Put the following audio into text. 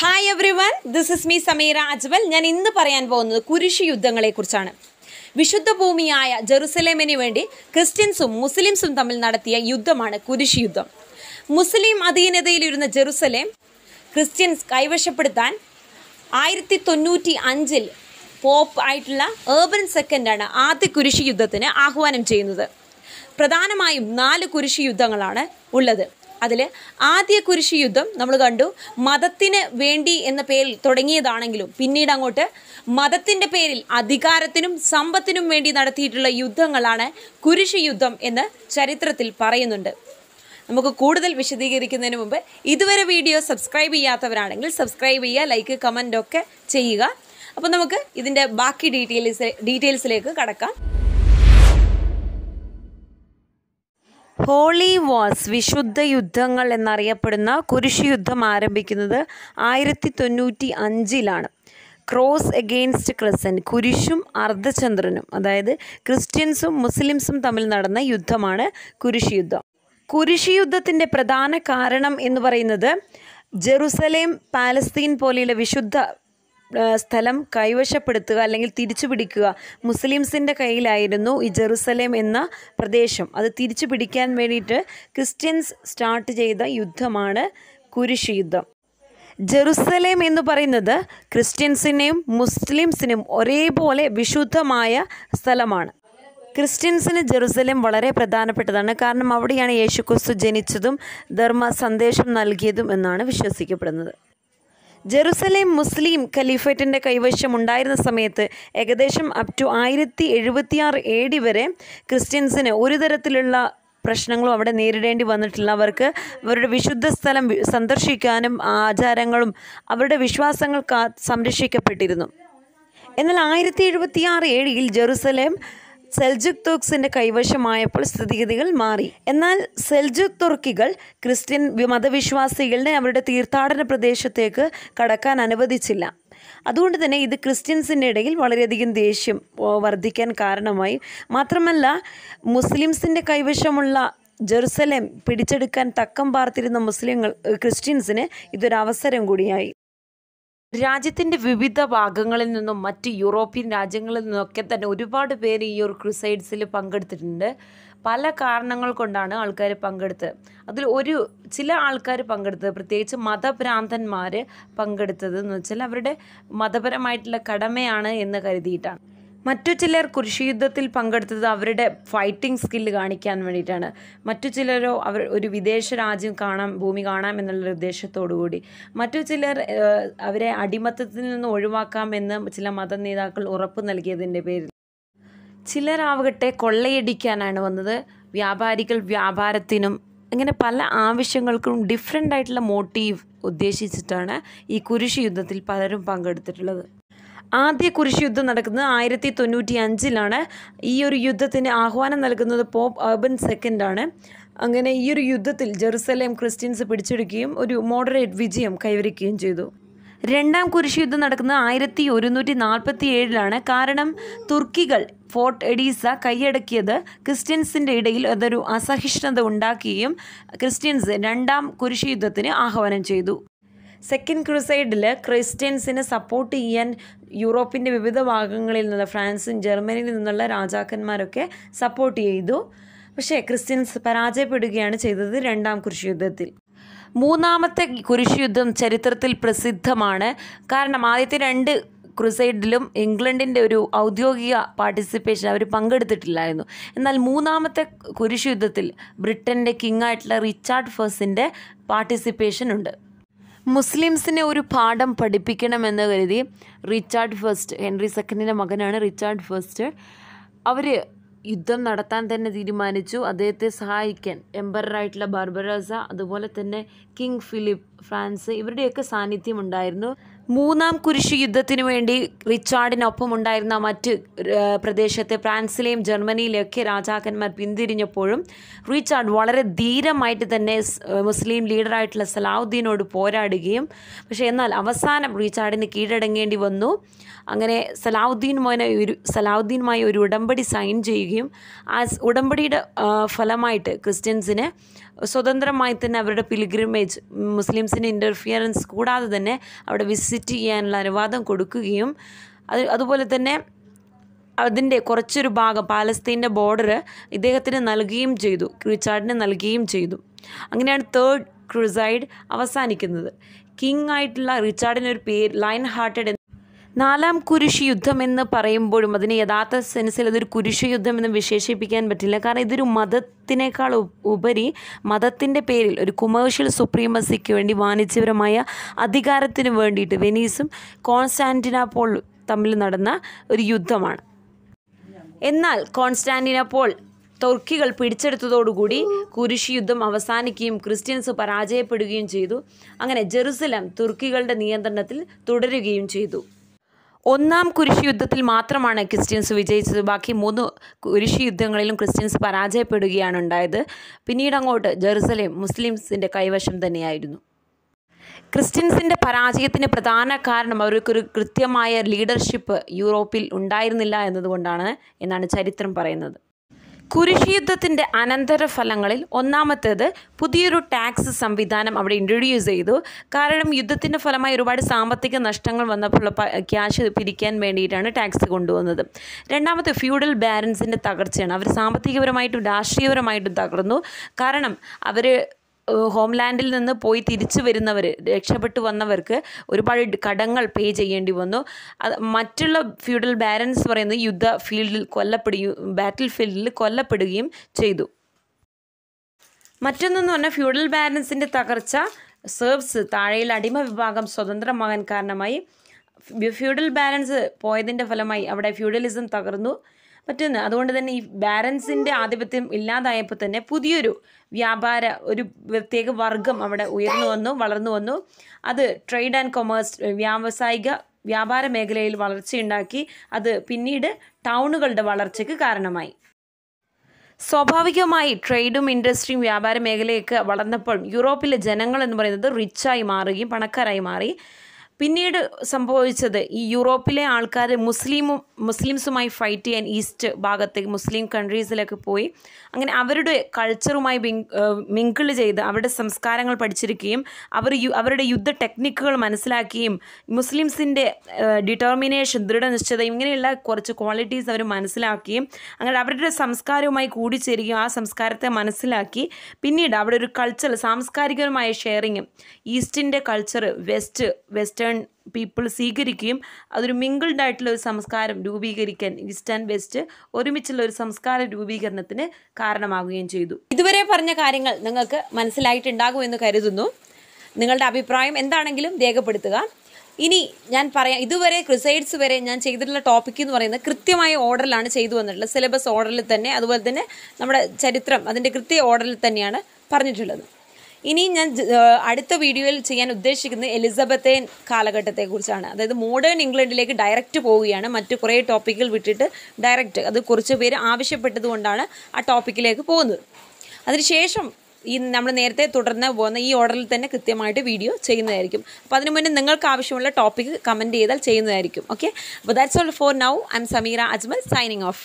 Hi everyone this is me Sameera Ajwal ഞാൻ ഇന്ന് പറയാൻ പോകുന്നത് കുരിശ് യുദ്ധങ്ങളെക്കുറിച്ചാണ് വിശുദ്ധ ഭൂമിയായ ജെറുസലേമിന് വേണ്ടി ക്രിസ്ത്യൻസും മുസ്ലിംസും തമ്മിൽ നടത്തിയ യുദ്ധമാണ് കുരിശ് യുദ്ധം. മുസ്ലിം അധീനതയിലിരുന്ന ജെറുസലേം ക്രിസ്ത്യൻസ് കൈവശപ്പെടുത്താൻ ആയിരത്തി തൊണ്ണൂറ്റി അഞ്ചിൽ പോപ്പ് ആയിട്ടുള്ള ഏർബൻ സെക്കൻഡാണ് ആദ്യ കുരിശ് യുദ്ധത്തിന് ആഹ്വാനം ചെയ്യുന്നത്. പ്രധാനമായും നാല് കുരിശ് യുദ്ധങ്ങളാണ് ഉള്ളത്. അതിൽ ആദ്യ കുരിശ് യുദ്ധം നമ്മൾ കണ്ടു. മതത്തിന് വേണ്ടി എന്ന പേരിൽ തുടങ്ങിയതാണെങ്കിലും പിന്നീട് അങ്ങോട്ട് മതത്തിന്റെ പേരിൽ അധികാരത്തിനും സമ്പത്തിനും വേണ്ടി നടത്തിയിട്ടുള്ള യുദ്ധങ്ങളാണ് കുരിശ് യുദ്ധം എന്ന് ചരിത്രത്തിൽ പറയുന്നുണ്ട്. നമുക്ക് കൂടുതൽ വിശദീകരിക്കുന്നതിന് മുമ്പ് ഇതുവരെ വീഡിയോ സബ്സ്ക്രൈബ് ചെയ്യാത്തവരാണെങ്കിൽ സബ്സ്ക്രൈബ് ചെയ്യുക ലൈക്ക് കമന്റ് ഒക്കെ ചെയ്യുക. അപ്പോൾ നമുക്ക് ഇതിന്റെ ബാക്കി ഡീറ്റെയിൽസ് ഡീറ്റെയിൽസിലേക്ക് കടക്കാം. ഹോളി വാസ് വിശുദ്ധ യുദ്ധങ്ങൾ എന്നറിയപ്പെടുന്ന കുരിശ് യുദ്ധം ആരംഭിക്കുന്നത് ആയിരത്തി തൊണ്ണൂറ്റി അഞ്ചിലാണ് ക്രോസ് എഗെയിൻസ്റ്റ് ക്രിസൻ കുരിശും അർദ്ധചന്ദ്രനും അതായത് ക്രിസ്ത്യൻസും മുസ്ലിംസും തമ്മിൽ നടന്ന യുദ്ധമാണ് കുരിശ് യുദ്ധം കുരിശ് യുദ്ധത്തിന്റെ പ്രധാന കാരണം എന്ന് പറയുന്നത് ജെറുസലേം പാലസ്തീൻ പോലെയുള്ള വിശുദ്ധ സ്ഥലം കൈവശപ്പെടുത്തുക അല്ലെങ്കിൽ തിരിച്ചു പിടിക്കുക മുസ്ലിംസിന്റെ കയ്യിലായിരുന്നു ഈ ജെറുസലേം എന്ന പ്രദേശം. അത് തിരിച്ചു പിടിക്കാൻ വേണ്ടിയിട്ട് ക്രിസ്ത്യൻസ് സ്റ്റാർട്ട് ചെയ്ത യുദ്ധമാണ് കുരിശ് യുദ്ധം. ജെറുസലേം എന്ന് പറയുന്നത് ക്രിസ്ത്യൻസിനെയും മുസ്ലിംസിനും ഒരേപോലെ വിശുദ്ധമായ സ്ഥലമാണ്. ക്രിസ്ത്യൻസിന് ജെറുസലേം വളരെ പ്രധാനപ്പെട്ടതാണ്. കാരണം അവിടെയാണ് യേശുക്രിസ്തു ജനിച്ചതും ധർമ്മ സന്ദേശം നൽകിയതും എന്നാണ് വിശ്വസിക്കപ്പെടുന്നത്. ജെറുസലേം മുസ്ലിം ഖലീഫേറ്റിന്റെ കൈവശം ഉണ്ടായിരുന്ന സമയത്ത് ഏകദേശം അപ് ടു ആയിരത്തി എഴുപത്തിയാറ് എ ഡി വരെ ക്രിസ്ത്യൻസിന് ഒരു തരത്തിലുള്ള പ്രശ്നങ്ങളും അവിടെ നേരിടേണ്ടി വന്നിട്ടില്ല. അവർക്ക് അവരുടെ വിശുദ്ധ സ്ഥലം സന്ദർശിക്കാനും ആചാരങ്ങളും അവരുടെ വിശ്വാസങ്ങൾ സംരക്ഷിക്കപ്പെട്ടിരുന്നു. എന്നാൽ ആയിരത്തി എഴുപത്തിയാറ് ഏഴിൽ ജെറുസലേം സെൽജുക് തുർക്സിന്റെ കൈവശമായപ്പോൾ സ്ഥിതിഗതികൾ മാറി. എന്നാൽ സെൽജുക് തുർക്കികൾ ക്രിസ്ത്യൻ മതവിശ്വാസികളുടെ അവരുടെ തീർത്ഥാടന പ്രദേശത്തേക്ക് കടക്കാൻ അനുവദിച്ചില്ല. അതുകൊണ്ട് തന്നെ ഇത് ക്രിസ്ത്യൻസിന്റെ ഇടയിൽ വളരെയധികം ദേഷ്യം വർദ്ധിക്കാൻ കാരണമായി. മാത്രമല്ല മുസ്ലിംസിന്റെ കൈവശമുള്ള ജെറുസലേം പിടിച്ചെടുക്കാൻ തക്കം പാർത്തിരുന്ന മുസ്ലിങ്ങൾ ക്രിസ്ത്യൻസിന് ഇതൊരവസരം കൂടിയായി. രാജ്യത്തിന്റെ വിവിധ ഭാഗങ്ങളിൽ നിന്നും മറ്റ് യൂറോപ്യൻ രാജ്യങ്ങളിൽ നിന്നൊക്കെ തന്നെ ഒരുപാട് പേര് ഈ ഒരു ക്രിസൈഡ്സിൽ പങ്കെടുത്തിട്ടുണ്ട്. പല കാരണങ്ങൾ കൊണ്ടാണ് ആൾക്കാർ പങ്കെടുത്തത് അതിൽ ഒരു ചില ആൾക്കാർ പങ്കെടുത്തത് പ്രത്യേകിച്ച് മതഭ്രാന്തന്മാർ പങ്കെടുത്തത് എന്ന് വെച്ചാൽ അവരുടെ മതപരമായിട്ടുള്ള കടമയാണ് എന്ന് കരുതിയിട്ടാണ്. മറ്റു ചിലർ കുരിശുയുദ്ധത്തിൽ പങ്കെടുത്തത് അവരുടെ ഫൈറ്റിംഗ് സ്കില്ല് കാണിക്കാൻ വേണ്ടിയിട്ടാണ്. മറ്റു ചിലരോ അവർ ഒരു വിദേശ രാജ്യം കാണാം ഭൂമി കാണാം എന്നുള്ള ഉദ്ദേശത്തോടു കൂടി മറ്റു ചിലർ അവരെ അടിമത്തത്തിൽ നിന്ന് ഒഴിവാക്കാം എന്ന് ചില മത നേതാക്കൾ ഉറപ്പ് നൽകിയതിന്റെ പേരിൽ. ചിലരാവട്ടെ കൊള്ളയടിക്കാനാണ് വന്നത്. വ്യാപാരികൾ വ്യാപാരത്തിനും അങ്ങനെ പല ആവശ്യങ്ങൾക്കും ഡിഫറെന്റ് ആയിട്ടുള്ള മോട്ടീവ് ഉദ്ദേശിച്ചിട്ടാണ് ഈ കുരിശ് യുദ്ധത്തിൽ പലരും പങ്കെടുത്തിട്ടുള്ളത്. ആദ്യ കുരിശ് യുദ്ധം നടക്കുന്നത് ആയിരത്തി തൊണ്ണൂറ്റി അഞ്ചിലാണ് ഈ ഒരു യുദ്ധത്തിന് ആഹ്വാനം നൽകുന്നത് പോപ്പ് അർബൻ സെക്കൻഡാണ്. അങ്ങനെ ഈ ഒരു യുദ്ധത്തിൽ ജെറുസലേം ക്രിസ്ത്യൻസ് പിടിച്ചെടുക്കുകയും ഒരു മോഡറേറ്റ് വിജയം കൈവരിക്കുകയും ചെയ്തു. രണ്ടാം കുരിശ് യുദ്ധം നടക്കുന്നത് ആയിരത്തി ഒരുന്നൂറ്റി നാൽപ്പത്തി ഏഴിലാണ് കാരണം തുർക്കികൾ ഫോർട്ട് എഡീസ കൈയടക്കിയത് ക്രിസ്ത്യൻസിന്റെ ഇടയിൽ അതൊരു അസഹിഷ്ണുത ഉണ്ടാക്കുകയും ക്രിസ്ത്യൻസ് രണ്ടാം കുരിശ് യുദ്ധത്തിന് ആഹ്വാനം ചെയ്തു. സെക്കൻഡ് ക്രൂസൈഡിൽ ക്രിസ്ത്യൻസിനെ സപ്പോർട്ട് ചെയ്യാൻ യൂറോപ്പിന്റെ വിവിധ ഭാഗങ്ങളിൽ നിന്ന് ഫ്രാൻസും ജർമ്മനിയിൽ നിന്നുള്ള രാജാക്കന്മാരൊക്കെ സപ്പോർട്ട് ചെയ്തു. പക്ഷേ ക്രിസ്ത്യൻസ് പരാജയപ്പെടുകയാണ് ചെയ്തത് രണ്ടാം കുരിശുയുദ്ധത്തിൽ. മൂന്നാമത്തെ കുരിശുയുദ്ധം ചരിത്രത്തിൽ പ്രസിദ്ധമാണ്. കാരണം ആദ്യത്തെ രണ്ട് ക്രുസൈഡിലും ഇംഗ്ലണ്ടിന്റെ ഒരു ഔദ്യോഗിക പാർട്ടിസിപ്പേഷൻ അവർ പങ്കെടുത്തിട്ടില്ലായിരുന്നു. എന്നാൽ മൂന്നാമത്തെ കുരിശുയുദ്ധത്തിൽ ബ്രിട്ടന്റെ കിങ് ആയിട്ടുള്ള റിച്ചാർഡ് ഫേഴ്സിന്റെ പാർട്ടിസിപ്പേഷൻ ഉണ്ട്. മുസ്ലിംസിനെ ഒരു പാഠം പഠിപ്പിക്കണമെന്ന് കരുതി റിച്ചാർഡ് ഫസ്റ്റ് ഹെൻറി സെക്കൻഡിന്റെ മകനാണ് റിച്ചാർഡ് ഫസ്റ്റ്. അവർ യുദ്ധം നടത്താൻ തന്നെ തീരുമാനിച്ചു. അദ്ദേഹത്തെ സഹായിക്കാൻ എംബറായിട്ടുള്ള ബാർബറോസ അതുപോലെ തന്നെ കിങ് ഫിലിപ്പ് ഫ്രാൻസ് ഇവരുടെയൊക്കെ സാന്നിധ്യം ഉണ്ടായിരുന്നു. മൂന്നാം കുരിശ് യുദ്ധത്തിനു വേണ്ടി റിച്ചാർഡിനൊപ്പം ഉണ്ടായിരുന്ന മറ്റ് പ്രദേശത്തെ ഫ്രാൻസിലെയും ജർമ്മനിയിലെയൊക്കെ രാജാക്കന്മാർ പിന്തിരിഞ്ഞപ്പോഴും റിച്ചാർഡ് വളരെ ധീരമായിട്ട് തന്നെ മുസ്ലിം ലീഡറായിട്ടുള്ള സലാഹുദ്ദീനോട് പോരാടുകയും പക്ഷേ എന്നാൽ അവസാനം റിച്ചാർഡിന് കീഴടങ്ങേണ്ടി വന്നു. അങ്ങനെ സലാഹുദ്ദീനുമായി ഒരു സലാഹുദ്ദീനുമായി ഒരു ഉടമ്പടി സൈൻ ചെയ്യുകയും ആ ഉടമ്പടിയുടെ ഫലമായിട്ട് ക്രിസ്ത്യൻസിന് സ്വതന്ത്രമായി തന്നെ അവരുടെ പിൽഗ്രിമേജ് മുസ്ലിംസിന്റെ ഇന്റർഫിയറൻസ് കൂടാതെ തന്നെ അവിടെ വിസിറ്റ് ചെയ്യാനുള്ള അനുവാദം കൊടുക്കുകയും അത് അതുപോലെ തന്നെ അതിന്റെ കുറച്ചൊരു ഭാഗം പാലസ്തീന്റെ ബോർഡർ ഇദ്ദേഹത്തിന് നൽകുകയും ചെയ്തു റിച്ചാർഡിന് നൽകുകയും ചെയ്തു. അങ്ങനെയാണ് തേർഡ് ക്രൂസൈഡ് അവസാനിക്കുന്നത്. കിങ് ആയിട്ടുള്ള റിച്ചാർഡിനൊരു പേര് ലൈൻ ഹാർട്ടഡ് നാലാം കുരിശ് യുദ്ധം എന്ന് പറയുമ്പോഴും അതിന് യഥാർത്ഥ സെൻസിൽ അതൊരു കുരിശ് യുദ്ധം എന്ന് വിശേഷിപ്പിക്കാൻ പറ്റില്ല. കാരണം ഇതൊരു മതത്തിനേക്കാൾ ഉപരി മതത്തിന്റെ പേരിൽ ഒരു കൊമേഴ്ഷ്യൽ സുപ്രീമസിക്ക് വേണ്ടി വാണിജ്യപരമായ അധികാരത്തിന് വേണ്ടിയിട്ട് വെനീസും കോൺസ്റ്റാന്റിനാപ്പോൾ തമ്മിൽ നടന്ന ഒരു യുദ്ധമാണ്. എന്നാൽ കോൺസ്റ്റാന്റിനാപ്പോൾ തുർക്കികൾ പിടിച്ചെടുത്തതോടുകൂടി കുരിശ് യുദ്ധം അവസാനിക്കുകയും ക്രിസ്ത്യൻസ് പരാജയപ്പെടുകയും ചെയ്തു. അങ്ങനെ ജെറുസലം തുർക്കികളുടെ നിയന്ത്രണത്തിൽ തുടരുകയും ചെയ്തു. ഒന്നാം കുരിശി യുദ്ധത്തിൽ മാത്രമാണ് ക്രിസ്ത്യൻസ് വിജയിച്ചത്. ബാക്കി മൂന്ന് കുരിശി യുദ്ധങ്ങളിലും ക്രിസ്ത്യൻസ് പരാജയപ്പെടുകയാണ് ഉണ്ടായത്. പിന്നീട് അങ്ങോട്ട് ജെറുസലേം മുസ്ലിംസിന്റെ കൈവശം തന്നെയായിരുന്നു. ക്രിസ്ത്യൻസിന്റെ പരാജയത്തിന് പ്രധാന കാരണം അവർക്കൊരു കൃത്യമായ ലീഡർഷിപ്പ് യൂറോപ്പിൽ ഉണ്ടായിരുന്നില്ല എന്നതുകൊണ്ടാണ് എന്നാണ് ചരിത്രം പറയുന്നത്. കുരിശ് യുദ്ധത്തിന്റെ അനന്തരഫലങ്ങളിൽ ഒന്നാമത്തേത് പുതിയൊരു ടാക്സ് സംവിധാനം അവിടെ ഇൻട്രൊഡ്യൂസ് ചെയ്തു. കാരണം യുദ്ധത്തിന്റെ ഫലമായി ഒരുപാട് സാമ്പത്തിക നഷ്ടങ്ങൾ വന്നപ്പോൾ ക്യാഷ് പിരിക്കാൻ വേണ്ടിയിട്ടാണ് ടാക്സ് കൊണ്ടുവന്നത്. രണ്ടാമത്തെ ഫ്യൂഡൽ ബാലൻസിന്റെ തകർച്ചയാണ്. അവർ സാമ്പത്തികപരമായിട്ടും രാഷ്ട്രീയപരമായിട്ടും തകർന്നു. കാരണം അവർ ഹോംലാൻഡിൽ നിന്ന് പോയി തിരിച്ചു വരുന്നവർ രക്ഷപ്പെട്ടു വന്നവർക്ക് ഒരുപാട് കടങ്ങൾ പേ ചെയ്യേണ്ടി വന്നു. മറ്റുള്ള ഫ്യൂഡൽ ബാരൻസ് പറയുന്നത് യുദ്ധ ഫീൽഡിൽ കൊല്ലപ്പെടുകയും ബാറ്റിൽ ഫീൽഡിൽ കൊല്ലപ്പെടുകയും ചെയ്തു. മറ്റൊന്നെന്ന് പറഞ്ഞാൽ ഫ്യൂഡൽ ബാലൻസിന്റെ തകർച്ച സെർവ്സ് താഴെയിൽ അടിമ വിഭാഗം സ്വതന്ത്രമാകാൻ കാരണമായി. ഫ്യൂഡൽ ബാലൻസ് പോയതിന്റെ ഫലമായി അവിടെ ഫ്യൂഡലിസം തകർന്നു. മറ്റൊന്ന് അതുകൊണ്ട് തന്നെ ഈ ബാരൻസിന്റെ ആധിപത്യം ഇല്ലാതായപ്പോൾ തന്നെ പുതിയൊരു വ്യാപാര ഒരു പ്രത്യേക വർഗം അവിടെ ഉയർന്നു വന്നു വളർന്നു വന്നു. അത് ട്രേഡ് ആൻഡ് കൊമേഴ്സ് വ്യാവസായിക വ്യാപാര മേഖലയിൽ വളർച്ചയുണ്ടാക്കി. അത് പിന്നീട് ടൗണുകളുടെ വളർച്ചയ്ക്ക് കാരണമായി. സ്വാഭാവികമായി ട്രേഡും ഇൻഡസ്ട്രിയും വ്യാപാര മേഖലയൊക്കെ വളർന്നപ്പോൾ യൂറോപ്പിലെ ജനങ്ങൾ എന്ന് പറയുന്നത് റിച്ചായി മാറുകയും പണക്കാരായി മാറി. പിന്നീട് സംഭവിച്ചത് ഈ യൂറോപ്പിലെ ആൾക്കാർ മുസ്ലിമും മുസ്ലിംസുമായി ഫൈറ്റ് ചെയ്യാൻ ഈസ്റ്റ് ഭാഗത്തേക്ക് മുസ്ലിം കൺട്രീസിലൊക്കെ പോയി. അങ്ങനെ അവരുടെ കൾച്ചറുമായി മിങ്കിൾ ചെയ്ത് അവരുടെ സംസ്കാരങ്ങൾ പഠിച്ചിരിക്കുകയും അവർ അവരുടെ യുദ്ധ ടെക്നിക്കുകൾ മനസ്സിലാക്കുകയും മുസ്ലിംസിന്റെ ഡിറ്റർമിനേഷൻ ദൃഢനിശ്ചയം ഇങ്ങനെയുള്ള കുറച്ച് ക്വാളിറ്റീസ് അവർ മനസ്സിലാക്കുകയും അങ്ങനെ അവരുടെ സംസ്കാരവുമായി കൂടിച്ചേരുകയും ആ സംസ്കാരത്തെ മനസ്സിലാക്കി പിന്നീട് അവിടെ ഒരു കൾച്ചർ സാംസ്കാരികമായ ഷെയറിങ്ങും ഈസ്റ്റിന്റെ കൾച്ചർ വെസ്റ്റ് വെസ്റ്റേൺ പീപ്പിൾ സ്വീകരിക്കുകയും അതൊരു മിങ്കിൾഡ് ആയിട്ടുള്ള ഒരു സംസ്കാരം രൂപീകരിക്കാൻ ഈസ്റ്റ് ആൻഡ് വെസ്റ്റ് ഒരുമിച്ചുള്ള ഒരു സംസ്കാര രൂപീകരണത്തിന് കാരണമാകുകയും ചെയ്തു. ഇതുവരെ പറഞ്ഞ കാര്യങ്ങൾ നിങ്ങൾക്ക് മനസ്സിലായിട്ടുണ്ടാകുമെന്ന് കരുതുന്നു. നിങ്ങളുടെ അഭിപ്രായം എന്താണെങ്കിലും രേഖപ്പെടുത്തുക. ഇനി ഞാൻ പറയാം ഇതുവരെ ക്രിസൈഡ്സ് വരെ ഞാൻ ചെയ്തിട്ടുള്ള ടോപ്പിക് എന്ന് പറയുന്നത് കൃത്യമായ ഓർഡറിലാണ് ചെയ്തു വന്നിട്ടുള്ളത്. സിലബസ് ഓർഡറിൽ തന്നെ അതുപോലെ തന്നെ നമ്മുടെ ചരിത്രം അതിന്റെ കൃത്യ ഓർഡറിൽ തന്നെയാണ് പറഞ്ഞിട്ടുള്ളത്. ഇനി ഞാൻ അടുത്ത വീഡിയോയിൽ ചെയ്യാൻ ഉദ്ദേശിക്കുന്നത് എലിസബത്തേൻ കാലഘട്ടത്തെക്കുറിച്ചാണ്. അതായത് മോഡേൺ ഇംഗ്ലണ്ടിലേക്ക് ഡയറക്റ്റ് പോവുകയാണ്. മറ്റു കുറേ ടോപ്പിക്കുകൾ വിട്ടിട്ട് ഡയറക്റ്റ് അത് കുറച്ച് പേര് ആവശ്യപ്പെട്ടതുകൊണ്ടാണ് ആ ടോപ്പിക്കിലേക്ക് പോകുന്നത്. അതിനുശേഷം ഈ നമ്മൾ നേരത്തെ തുടർന്ന് പോകുന്ന ഈ ഓർഡറിൽ തന്നെ കൃത്യമായിട്ട് വീഡിയോ ചെയ്യുന്നതായിരിക്കും. അപ്പോൾ അതിനു മുന്നേ നിങ്ങൾക്ക് ആവശ്യമുള്ള ടോപ്പിക്ക് കമന്റ് ചെയ്താൽ ചെയ്യുന്നതായിരിക്കും. ഓക്കെ? അപ്പോൾ that's all for now I am Sameera Ajmal signing off